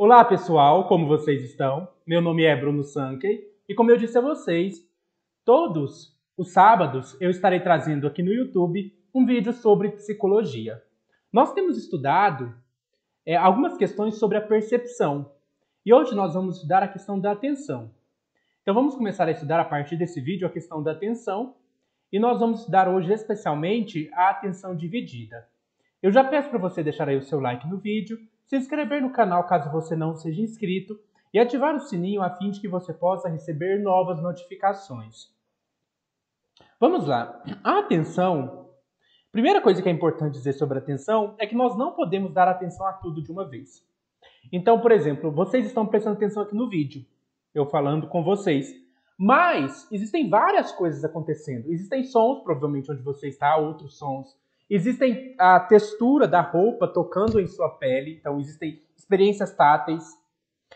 Olá pessoal, como vocês estão? Meu nome é Bruno Sankey e como eu disse a vocês, todos os sábados eu estarei trazendo aqui no YouTube um vídeo sobre psicologia. Nós temos estudado é, algumas questões sobre a percepção e hoje nós vamos estudar a questão da atenção. Então vamos começar a estudar a partir desse vídeo a questão da atenção e nós vamos estudar hoje especialmente a atenção dividida. Eu já peço para você deixar aí o seu like no vídeo, se inscrever no canal caso você não seja inscrito e ativar o sininho a fim de que você possa receber novas notificações. Vamos lá. A atenção. Primeira coisa que é importante dizer sobre atenção é que nós não podemos dar atenção a tudo de uma vez. Então, por exemplo, vocês estão prestando atenção aqui no vídeo, eu falando com vocês. Mas existem várias coisas acontecendo. Existem sons, provavelmente onde você está, outros sons Existem a textura da roupa tocando em sua pele, então existem experiências táteis.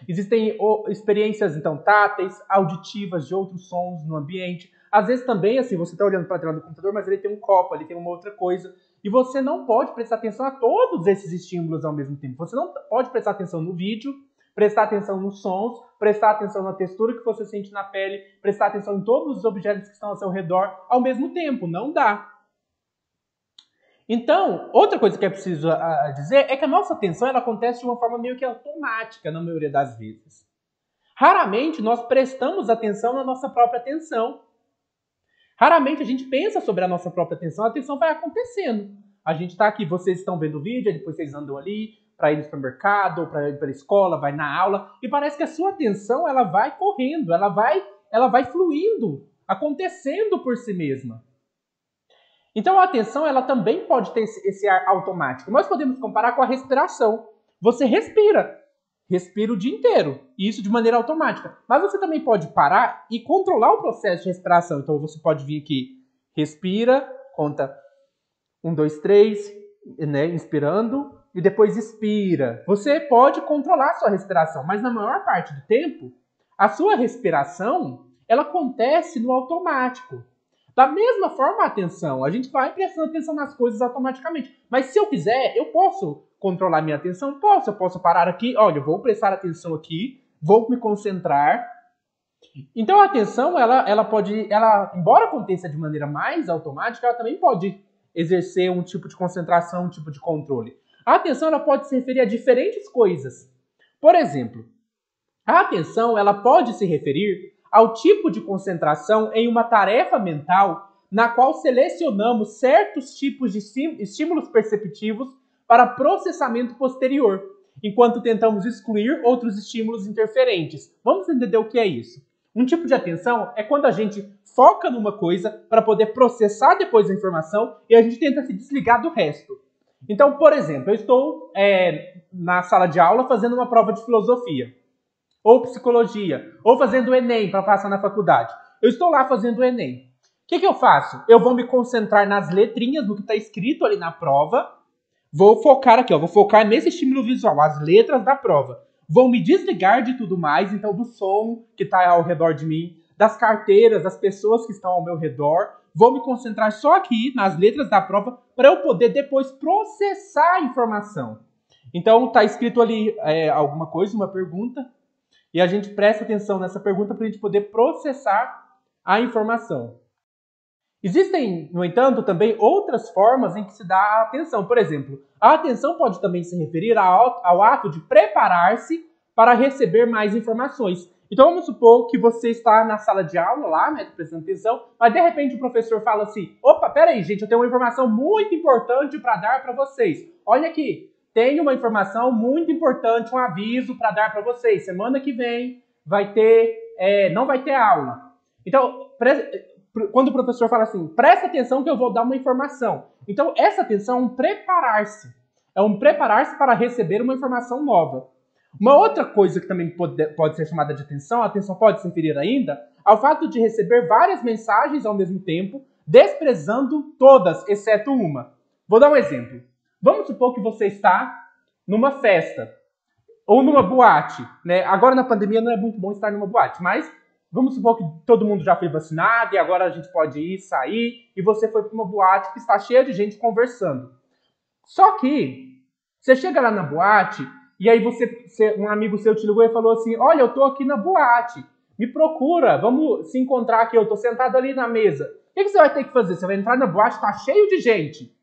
Existem experiências então táteis, auditivas de outros sons no ambiente. Às vezes também assim, você está olhando para a tela do computador, mas ele tem um copo, ele tem uma outra coisa, e você não pode prestar atenção a todos esses estímulos ao mesmo tempo. Você não pode prestar atenção no vídeo, prestar atenção nos sons, prestar atenção na textura que você sente na pele, prestar atenção em todos os objetos que estão ao seu redor ao mesmo tempo. Não dá. Então, outra coisa que é preciso uh, dizer é que a nossa atenção ela acontece de uma forma meio que automática na maioria das vezes. Raramente nós prestamos atenção na nossa própria atenção. Raramente a gente pensa sobre a nossa própria atenção, a atenção vai acontecendo. A gente está aqui, vocês estão vendo o vídeo, depois vocês andam ali para ir no supermercado, ou para ir para a escola, vai na aula, e parece que a sua atenção ela vai correndo, ela vai, ela vai fluindo, acontecendo por si mesma. Então a atenção ela também pode ter esse, esse ar automático. Nós podemos comparar com a respiração. Você respira, respira o dia inteiro, e isso de maneira automática. Mas você também pode parar e controlar o processo de respiração. Então você pode vir aqui, respira, conta um, dois, três, né, inspirando e depois expira. Você pode controlar a sua respiração, mas na maior parte do tempo, a sua respiração ela acontece no automático. Da mesma forma, a atenção, a gente vai prestando atenção nas coisas automaticamente. Mas se eu quiser, eu posso controlar minha atenção? Posso, eu posso parar aqui, olha, eu vou prestar atenção aqui, vou me concentrar. Então a atenção, ela, ela pode, ela, embora aconteça de maneira mais automática, ela também pode exercer um tipo de concentração, um tipo de controle. A atenção ela pode se referir a diferentes coisas. Por exemplo, a atenção ela pode se referir ao tipo de concentração em uma tarefa mental na qual selecionamos certos tipos de estímulos perceptivos para processamento posterior, enquanto tentamos excluir outros estímulos interferentes. Vamos entender o que é isso. Um tipo de atenção é quando a gente foca numa coisa para poder processar depois a informação e a gente tenta se desligar do resto. Então, por exemplo, eu estou é, na sala de aula fazendo uma prova de filosofia ou psicologia, ou fazendo o Enem para passar na faculdade. Eu estou lá fazendo o Enem. O que, que eu faço? Eu vou me concentrar nas letrinhas, no que está escrito ali na prova. Vou focar aqui, ó, vou focar nesse estímulo visual, as letras da prova. Vou me desligar de tudo mais, então do som que está ao redor de mim, das carteiras, das pessoas que estão ao meu redor. Vou me concentrar só aqui nas letras da prova para eu poder depois processar a informação. Então está escrito ali é, alguma coisa, uma pergunta. E a gente presta atenção nessa pergunta para a gente poder processar a informação. Existem, no entanto, também outras formas em que se dá a atenção. Por exemplo, a atenção pode também se referir ao, ato de preparar-se para receber mais informações. Então vamos supor que você está na sala de aula lá, né, prestando atenção, mas de repente o professor fala assim: opa, peraí, gente, eu tenho uma informação muito importante para dar para vocês. Olha aqui, tenho uma informação muito importante, um aviso para dar para vocês. Semana que vem vai ter, é, não vai ter aula. Então, quando o professor fala assim, presta atenção que eu vou dar uma informação. Então, essa atenção é um preparar-se. É um preparar-se para receber uma informação nova. Uma outra coisa que também pode, pode ser chamada de atenção, a atenção pode se referir ainda ao fato de receber várias mensagens ao mesmo tempo, desprezando todas, exceto uma. Vou dar um exemplo. Vamos supor que você está numa festa ou numa boate, né? Agora na pandemia não é muito bom estar numa boate, mas vamos supor que todo mundo já foi vacinado e agora a gente pode ir, sair, e você foi para uma boate que está cheia de gente conversando. Só que você chega lá na boate e aí você, um amigo seu te ligou e falou assim: Olha, eu tô aqui na boate, me procura, vamos se encontrar aqui, eu tô sentado ali na mesa. O que, você vai ter que fazer? Você vai entrar na boate, tá cheio de gente.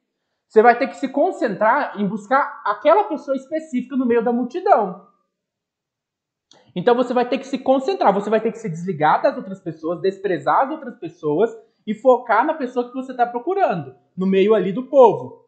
Você vai ter que se concentrar em buscar aquela pessoa específica no meio da multidão. Então você vai ter que se concentrar, você vai ter que se desligar das outras pessoas, desprezar as outras pessoas e focar na pessoa que você está procurando, no meio ali do povo.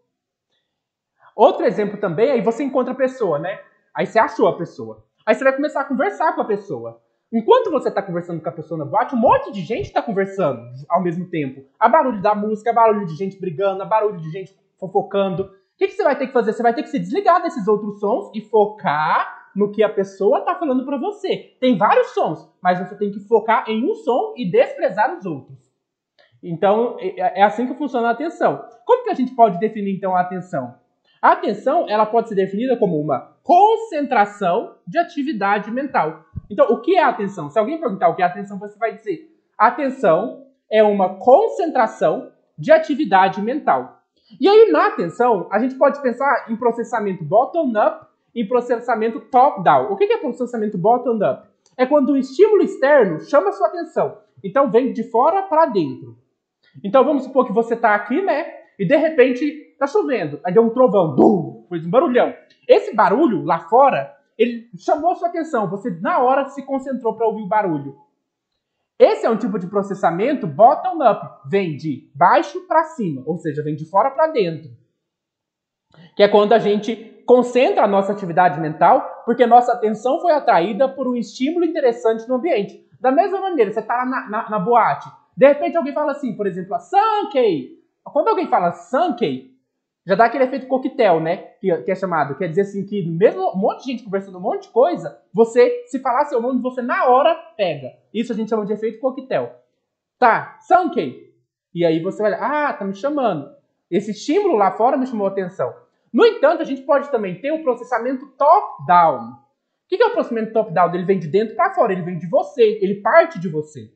Outro exemplo também, aí você encontra a pessoa, né? Aí você achou a pessoa. Aí você vai começar a conversar com a pessoa. Enquanto você está conversando com a pessoa na boate, um monte de gente está conversando ao mesmo tempo. Há barulho da música, há barulho de gente brigando, há barulho de gente fofocando. O que, que você vai ter que fazer? Você vai ter que se desligar desses outros sons e focar no que a pessoa está falando para você. Tem vários sons, mas você tem que focar em um som e desprezar os outros. Então, é, é assim que funciona a atenção. Como que a gente pode definir, então, a atenção? A atenção ela pode ser definida como uma concentração de atividade mental. Então, o que é atenção? Se alguém perguntar o que é atenção, você vai dizer: atenção é uma concentração de atividade mental. E aí, na atenção, a gente pode pensar em processamento bottom-up e processamento top-down. O que é processamento bottom-up? É quando o estímulo externo chama sua atenção. Então, vem de fora para dentro. Então, vamos supor que você está aqui, né? E de repente tá chovendo. Aí deu um trovão, bum, fez um barulhão. Esse barulho lá fora, ele chamou sua atenção. Você na hora se concentrou para ouvir o barulho. Esse é um tipo de processamento bottom up, vem de baixo para cima, ou seja, vem de fora para dentro. Que é quando a gente concentra a nossa atividade mental, porque nossa atenção foi atraída por um estímulo interessante no ambiente. Da mesma maneira, você está na, na, na, boate, de repente alguém fala assim, por exemplo, a Sankey, quando alguém fala Sankey, já dá aquele efeito coquetel, né? Que, que, é chamado. Quer dizer assim, que mesmo um monte de gente conversando um monte de coisa, você, se falar seu nome, você na hora pega. Isso a gente chama de efeito coquetel. Tá, Sankey. E aí você vai, ah, tá me chamando. Esse estímulo lá fora me chamou a atenção. No entanto, a gente pode também ter o processamento top-down. O que é o processamento top-down? Ele vem de dentro para fora, ele vem de você, ele parte de você.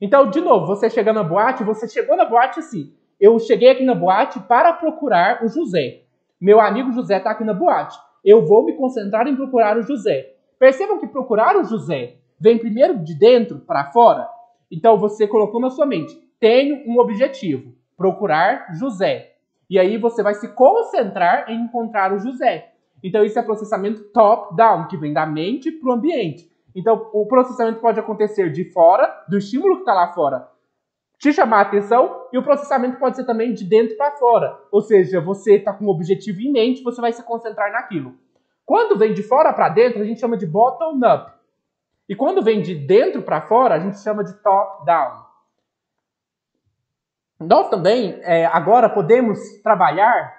Então, de novo, você chegando na boate, você chegou na boate assim, eu cheguei aqui na boate para procurar o José. Meu amigo José está aqui na boate. Eu vou me concentrar em procurar o José. Percebam que procurar o José vem primeiro de dentro para fora. Então você colocou na sua mente: tenho um objetivo, procurar José. E aí você vai se concentrar em encontrar o José. Então isso é processamento top-down, que vem da mente para o ambiente. Então o processamento pode acontecer de fora, do estímulo que está lá fora, te chamar a atenção e o processamento pode ser também de dentro para fora. Ou seja, você está com um objetivo em mente, você vai se concentrar naquilo. Quando vem de fora para dentro, a gente chama de bottom up. E quando vem de dentro para fora, a gente chama de top down. Nós também, é, agora, podemos trabalhar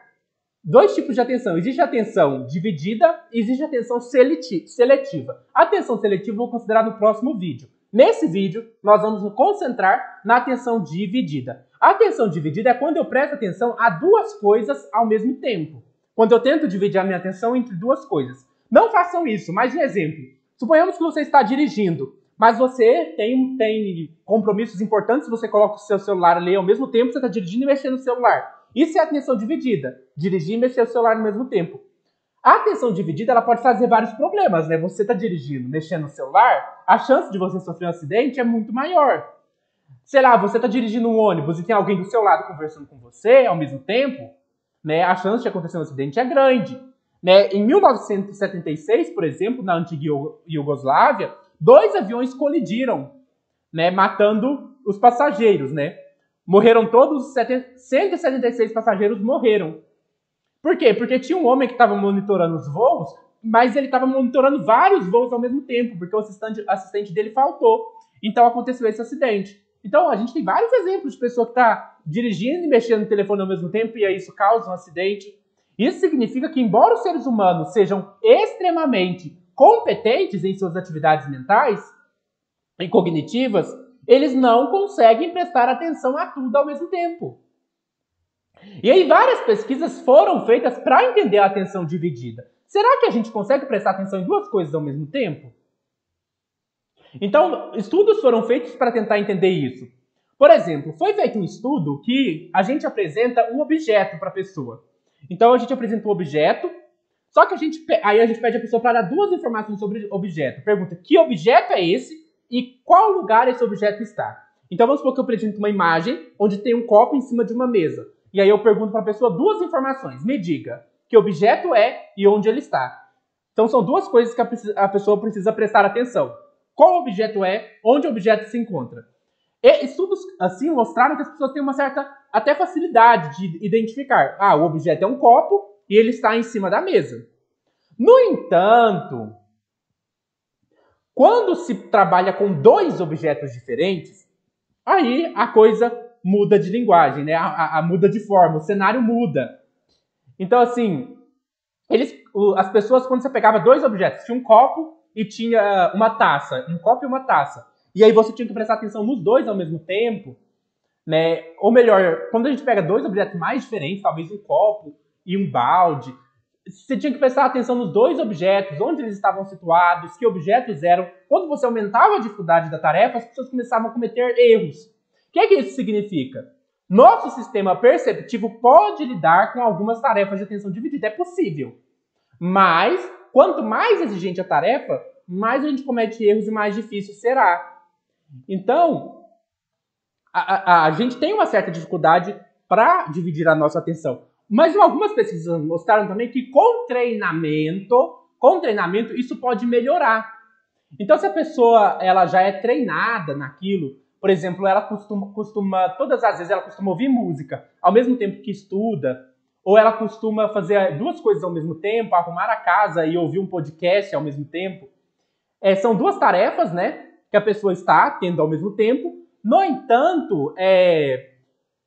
dois tipos de atenção. Existe a atenção dividida e existe a atenção seletiva. A atenção seletiva eu vou considerar no próximo vídeo. Nesse vídeo, nós vamos nos concentrar na atenção dividida. A atenção dividida é quando eu presto atenção a duas coisas ao mesmo tempo. Quando eu tento dividir a minha atenção entre duas coisas. Não façam isso, mas de exemplo. Suponhamos que você está dirigindo, mas você tem, tem compromissos importantes, você coloca o seu celular ali ao mesmo tempo, você está dirigindo e mexendo no celular. Isso é atenção dividida. Dirigir e mexer o celular no mesmo tempo. A atenção dividida ela pode fazer vários problemas, né? Você está dirigindo, mexendo no celular, a chance de você sofrer um acidente é muito maior. Sei lá, você está dirigindo um ônibus e tem alguém do seu lado conversando com você ao mesmo tempo, né? A chance de acontecer um acidente é grande. Né? Em 1976, por exemplo, na antiga Iugoslávia, dois aviões colidiram, né? Matando os passageiros, né? Morreram todos, 176 passageiros morreram. Por quê? Porque tinha um homem que estava monitorando os voos, mas ele estava monitorando vários voos ao mesmo tempo, porque o assistente, assistente dele faltou. Então aconteceu esse acidente. Então a gente tem vários exemplos de pessoa que está dirigindo e mexendo no telefone ao mesmo tempo e aí isso causa um acidente. Isso significa que, embora os seres humanos sejam extremamente competentes em suas atividades mentais e cognitivas, eles não conseguem prestar atenção a tudo ao mesmo tempo. E aí várias pesquisas foram feitas para entender a atenção dividida. Será que a gente consegue prestar atenção em duas coisas ao mesmo tempo? Então, estudos foram feitos para tentar entender isso. Por exemplo, foi feito um estudo que a gente apresenta um objeto para a pessoa. Então, a gente apresenta um objeto, Só que a gente, aí a gente pede a pessoa para dar duas informações sobre o objeto. Pergunta que objeto é esse e qual lugar esse objeto está. Então vamos supor que eu apresento uma imagem onde tem um copo em cima de uma mesa. E aí eu pergunto para a pessoa duas informações. Me diga que objeto é e onde ele está. Então são duas coisas que a pessoa precisa prestar atenção. Qual objeto é, onde o objeto se encontra. E estudos assim mostraram que as pessoas têm uma certa até facilidade de identificar. Ah, o objeto é um copo e ele está em cima da mesa. No entanto, quando se trabalha com dois objetos diferentes, aí a coisa muda de linguagem, né? A, a, a muda de forma, o cenário muda. Então, assim, eles, as pessoas, quando você pegava dois objetos, tinha um copo e tinha uma taça, um copo e uma taça. E aí você tinha que prestar atenção nos dois ao mesmo tempo, né? Ou melhor, quando a gente pega dois objetos mais diferentes, talvez um copo e um balde, você tinha que prestar atenção nos dois objetos, onde eles estavam situados, que objetos eram. Quando você aumentava a dificuldade da tarefa, as pessoas começavam a cometer erros. O que, que isso significa? Nosso sistema perceptivo pode lidar com algumas tarefas de atenção dividida, é possível. Mas, quanto mais exigente a tarefa, mais a gente comete erros e mais difícil será. Então, a, a, a gente tem uma certa dificuldade para dividir a nossa atenção. Mas algumas pesquisas mostraram também que com treinamento, com treinamento, isso pode melhorar. Então, se a pessoa ela já é treinada naquilo, por exemplo, ela costuma, costuma, todas as vezes ela costuma ouvir música ao mesmo tempo que estuda, ou ela costuma fazer duas coisas ao mesmo tempo, arrumar a casa e ouvir um podcast ao mesmo tempo. É, são duas tarefas, né? que a pessoa está tendo ao mesmo tempo. No entanto, é,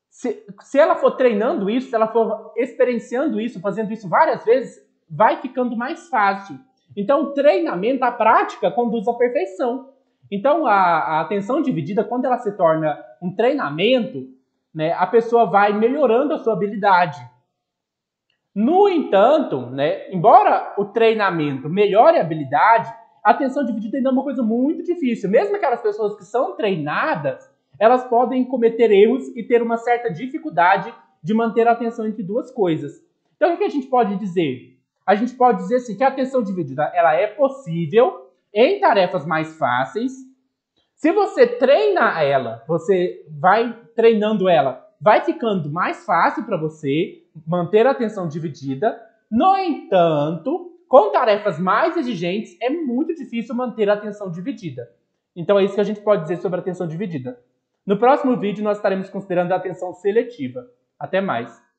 se, se ela for treinando isso, se ela for experienciando isso, fazendo isso várias vezes, vai ficando mais fácil. Então, o treinamento, a prática, conduz à perfeição. Então, a, a atenção dividida, quando ela se torna um treinamento, né, a pessoa vai melhorando a sua habilidade. No entanto, né, embora o treinamento melhore a habilidade, a atenção dividida ainda é uma coisa muito difícil. Mesmo aquelas pessoas que são treinadas, elas podem cometer erros e ter uma certa dificuldade de manter a atenção entre duas coisas. Então, o que a gente pode dizer? A gente pode dizer assim, que a atenção dividida ela é possível em tarefas mais fáceis. Se você treina ela, você vai treinando ela, vai ficando mais fácil para você manter a atenção dividida. No entanto, com tarefas mais exigentes, é muito difícil manter a atenção dividida. Então é isso que a gente pode dizer sobre a atenção dividida. No próximo vídeo, nós estaremos considerando a atenção seletiva. Até mais!